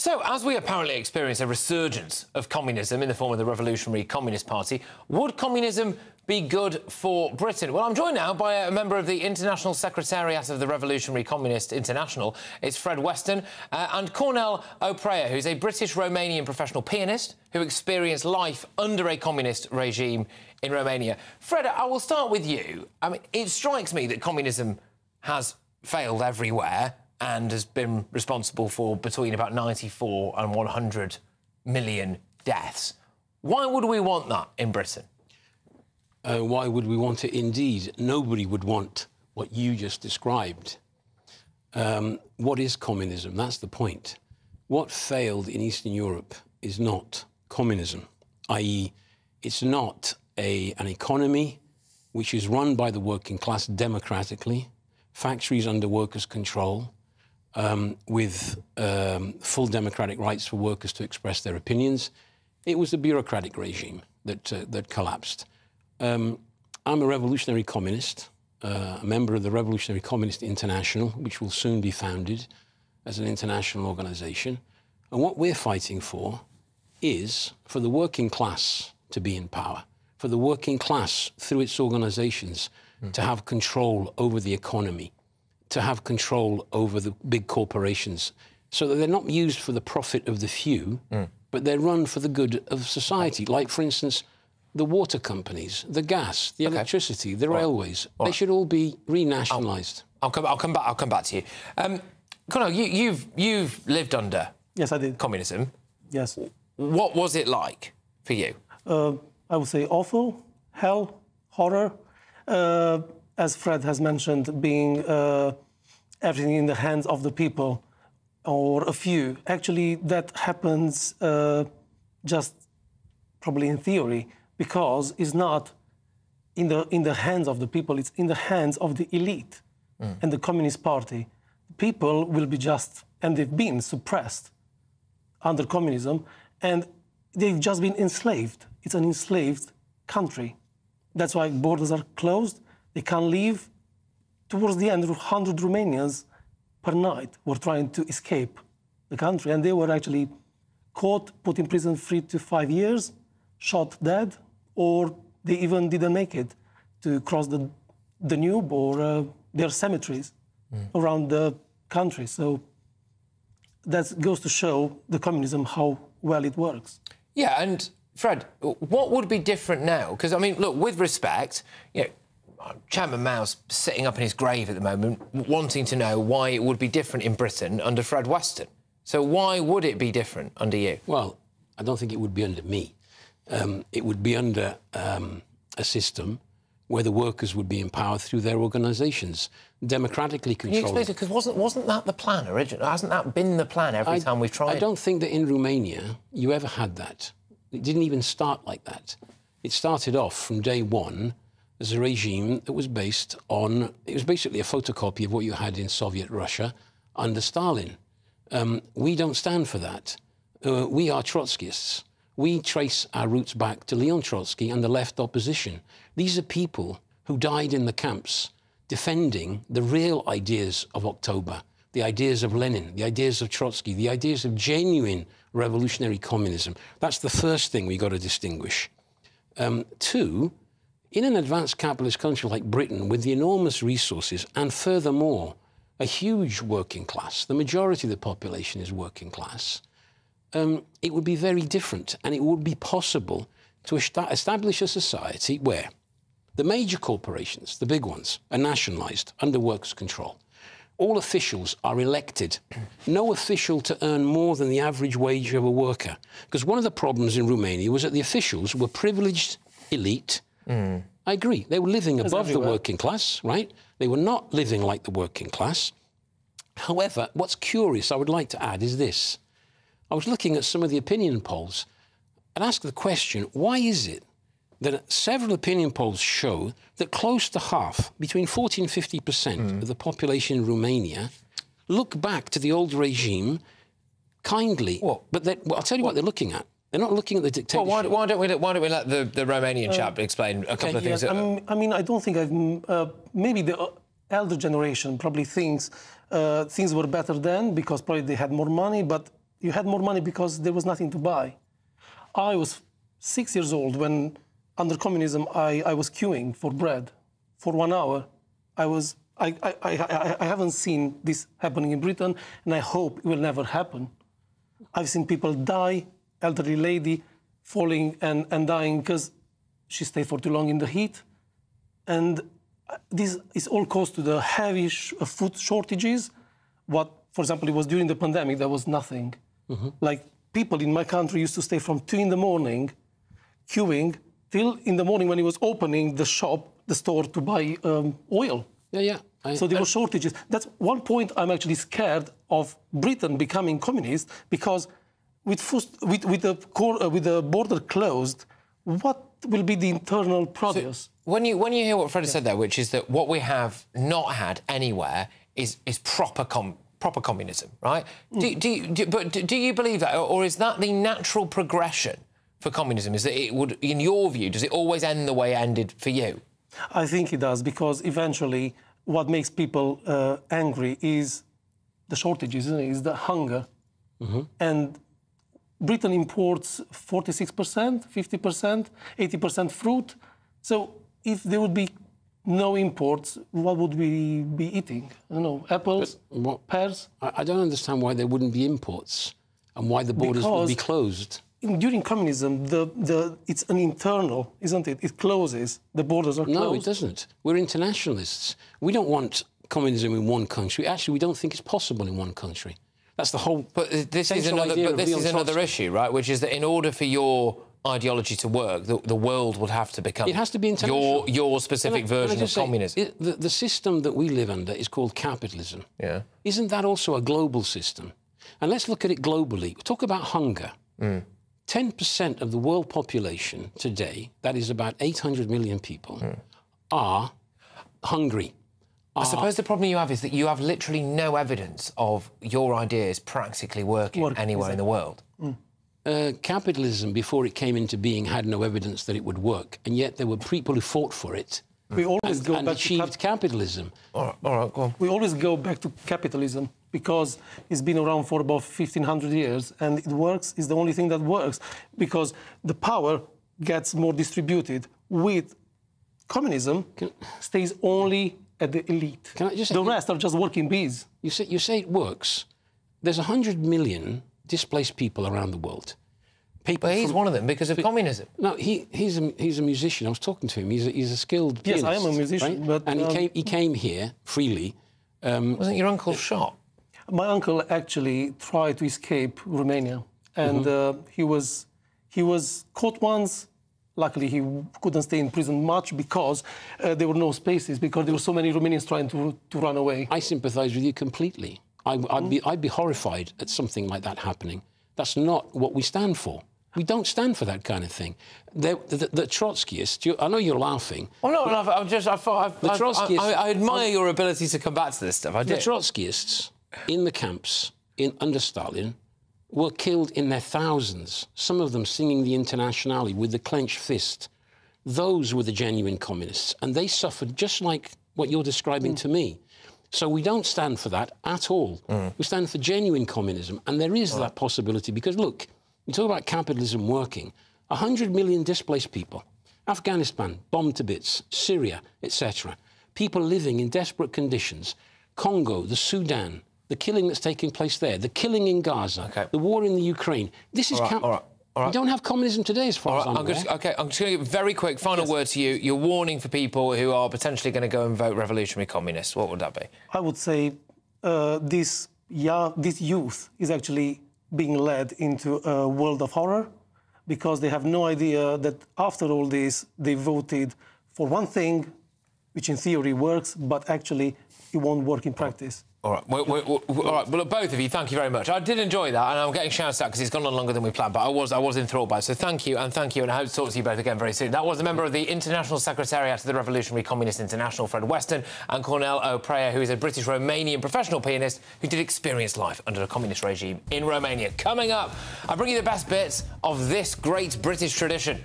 So, as we apparently experience a resurgence of communism in the form of the Revolutionary Communist Party, would communism be good for Britain? Well, I'm joined now by a member of the International Secretariat of the Revolutionary Communist International. It's Fred Weston uh, and Cornel Oprea, who's a British Romanian professional pianist who experienced life under a communist regime in Romania. Fred, I will start with you. I mean, it strikes me that communism has failed everywhere and has been responsible for between about 94 and 100 million deaths. Why would we want that in Britain? Uh, why would we want it? Indeed, nobody would want what you just described. Um, what is communism? That's the point. What failed in Eastern Europe is not communism, i.e., it's not a, an economy which is run by the working class democratically, factories under workers' control, um, with um, full democratic rights for workers to express their opinions. It was the bureaucratic regime that, uh, that collapsed. Um, I'm a revolutionary communist, uh, a member of the Revolutionary Communist International, which will soon be founded as an international organization. And what we're fighting for is for the working class to be in power, for the working class, through its organizations, mm. to have control over the economy, to have control over the big corporations so that they're not used for the profit of the few, mm. but they're run for the good of society. Like, for instance, the water companies, the gas, the okay. electricity, the railways, they right. should all be renationalised. I'll, I'll, come, I'll, come back, I'll come back to you. Um, Conor, you, you've, you've lived under yes, I did. communism. Yes. What was it like for you? Uh, I would say awful, hell, horror. Uh, as Fred has mentioned, being uh, everything in the hands of the people or a few. Actually, that happens uh, just probably in theory because it's not in the, in the hands of the people, it's in the hands of the elite mm. and the Communist Party. People will be just, and they've been suppressed under communism, and they've just been enslaved. It's an enslaved country. That's why borders are closed they can leave. Towards the end, 100 Romanians per night were trying to escape the country, and they were actually caught, put in prison three to five years, shot dead, or they even didn't make it to cross the Danube or uh, their cemeteries mm. around the country. So that goes to show the communism how well it works. Yeah, and Fred, what would be different now? Because I mean, look, with respect, you know, Chairman Mao's sitting up in his grave at the moment, wanting to know why it would be different in Britain under Fred Weston. So why would it be different under you? Well, I don't think it would be under me. Um, it would be under um, a system where the workers would be empowered through their organisations, democratically controlled. Can you explain it? Because wasn't, wasn't that the plan originally? Hasn't that been the plan every I, time we've tried? I don't think that in Romania you ever had that. It didn't even start like that. It started off from day one as a regime that was based on, it was basically a photocopy of what you had in Soviet Russia under Stalin. Um, we don't stand for that. Uh, we are Trotskyists. We trace our roots back to Leon Trotsky and the left opposition. These are people who died in the camps defending the real ideas of October, the ideas of Lenin, the ideas of Trotsky, the ideas of genuine revolutionary communism. That's the first thing we got to distinguish. Um, two, in an advanced capitalist country like Britain, with the enormous resources and furthermore, a huge working class, the majority of the population is working class, um, it would be very different and it would be possible to establish a society where the major corporations, the big ones, are nationalised under works control. All officials are elected. No official to earn more than the average wage of a worker. Because one of the problems in Romania was that the officials were privileged elite Mm. I agree. They were living above the working class, right? They were not living like the working class. However, what's curious, I would like to add, is this. I was looking at some of the opinion polls and asked the question why is it that several opinion polls show that close to half, between 40 and 50 percent mm. of the population in Romania, look back to the old regime kindly. What? But well, I'll tell you what, what they're looking at. They're not looking at the dictatorship. Well, why, why, don't we why don't we let the, the Romanian uh, chap explain a couple okay, of things? I, mean, I mean, I don't think I've uh, maybe the uh, elder generation probably thinks uh, things were better then because probably they had more money, but you had more money because there was nothing to buy. I was six years old when, under communism, I, I was queuing for bread for one hour. I was I, I, I, I haven't seen this happening in Britain, and I hope it will never happen. I've seen people die, elderly lady falling and, and dying because she stayed for too long in the heat. And this is all caused to the heavy sh- uh, food shortages. What, for example, it was during the pandemic, there was nothing. Mm-hmm. Like people in my country used to stay from two in the morning queuing till in the morning when it was opening the shop, the store to buy um, oil. Yeah, yeah. I, so there were shortages. That's one point I'm actually scared of Britain becoming communist because with, with, with, the, core, uh, with the border closed, what will be the internal produce? So when, you, when you hear what Fred yeah. said there, which is that what we have not had anywhere is, is proper, com, proper communism, right? Mm. Do, do, do, but do you believe that, or is that the natural progression for communism? Is that it would, in your view, does it always end the way it ended for you? I think it does because eventually what makes people uh, angry is the shortages, isn't it? Is the hunger. Mm-hmm. And Britain imports 46%, 50%, 80% fruit. So if there would be no imports, what would we be eating? I don't know, apples, what, pears? I don't understand why there wouldn't be imports and why the borders because would be closed during communism, the, the, it's an internal, isn't it? It closes. The borders are closed. No, it doesn't. We're internationalists. We don't want communism in one country. Actually, we don't think it's possible in one country. That's the whole. But this is another. But this is another issue, right? Which is that in order for your ideology to work, the, the world would have to become. It has to be international. Your your specific I, version of say, communism. It, the, the system that we live under is called capitalism. Yeah. Isn't that also a global system? And let's look at it globally. Talk about hunger. Mm. 10% of the world population today, that is about 800 million people, mm. are hungry. I suppose the problem you have is that you have literally no evidence of your ideas practically working Work, anywhere in the world. Mm. Uh, capitalism, before it came into being, had no evidence that it would work, and yet there were people who fought for it. We always and, go and back achieved to cap capitalism. All right, all right, go on. We always go back to capitalism because it's been around for about 1500 years and it works is the only thing that works because the power gets more distributed with communism can, stays only at the elite. Can I just the rest are just working bees. You say, you say it works. There's 100 million displaced people around the world. People he's from, one of them because of communism. No he, he's, a, he's a musician. I was talking to him. He's a, he's a skilled yes i am a musician right? but, and um, he, came, he came here freely um, wasn't your uncle shot? My uncle actually tried to escape Romania, and mm-hmm. uh, he was he was caught once. Luckily, he couldn't stay in prison much because uh, there were no spaces because there were so many Romanians trying to to run away. I sympathise with you completely. I, would mm-hmm. be I'd be horrified at something like that happening. That's not what we stand for. We don't stand for that kind of thing. The, the, the Trotskyists, you, I know you're laughing. Well, no, no I'm just, I thought, I've, the Trotskyists, I, I, I admire I, your ability to come back to this stuff. I the Trotskyists in the camps in, under Stalin were killed in their thousands, some of them singing the Internationale with the clenched fist. Those were the genuine communists, and they suffered just like what you're describing mm. to me. So we don't stand for that at all. Mm. We stand for genuine communism, and there is that possibility because, look, you talk about capitalism working. 100 million displaced people, Afghanistan bombed to bits, Syria, etc. People living in desperate conditions, Congo, the Sudan, the killing that's taking place there, the killing in Gaza, okay. the war in the Ukraine. This is... All right, all right. All right. We don't have communism today, as far right, as I'm, I'm just, Okay, I'm just going to give a very quick final yes. word to you. You're warning for people who are potentially going to go and vote revolutionary communists. What would that be? I would say uh, this, yeah, this youth is actually being led into a world of horror because they have no idea that after all this, they voted for one thing, which in theory works, but actually it won't work in practice. All right. We're, we're, we're, all right. Well, both of you, thank you very much. I did enjoy that, and I'm getting shouts out because it's gone on longer than we planned. But I was, I was enthralled by it. So thank you, and thank you, and I hope to talk to you both again very soon. That was a member of the International Secretariat of the Revolutionary Communist International, Fred Weston, and Cornel Oprea, who is a British Romanian professional pianist who did experience life under a communist regime in Romania. Coming up, I bring you the best bits of this great British tradition.